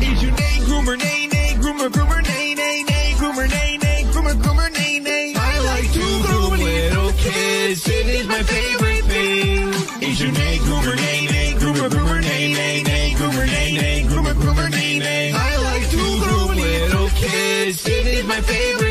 Is your name groomer, nae, nae, groomer, groomer, nae, nae, nae, groomer, nae, nae, groomer, groomer, nae, nae. I like to groom little kids. It is my favorite thing. Is your name groomer, nae, nae, groomer, groomer, nae, nae, nae, groomer, nae, nae, groomer, groomer, nae, nae. I like to groom little kids. It is my favorite